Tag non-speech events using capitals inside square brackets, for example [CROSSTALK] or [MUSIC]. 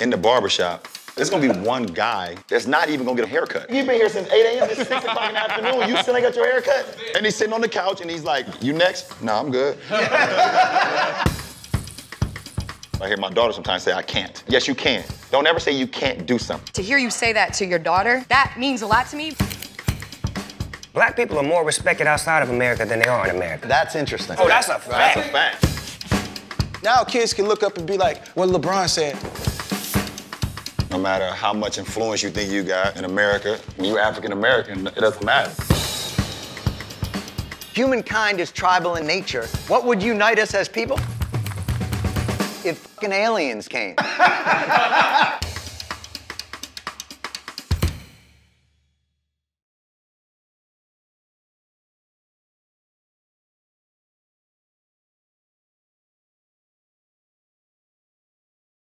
in the barbershop, there's gonna be one guy that's not even gonna get a haircut. You've been here since 8 a.m. It's 6 o'clock in the afternoon. You still ain't got your haircut? And he's sitting on the couch and he's like, You next? No, I'm good. [LAUGHS] I hear my daughter sometimes say, I can't. Yes, you can. Don't ever say you can't do something. To hear you say that to your daughter, that means a lot to me. Black people are more respected outside of America than they are in America. That's interesting. Oh, that's a fact. That's a fact. Now kids can look up and be like, what LeBron said. No matter how much influence you think you got in America, when you're African American, it doesn't matter. Humankind is tribal in nature. What would unite us as people? If fucking aliens came. [LAUGHS]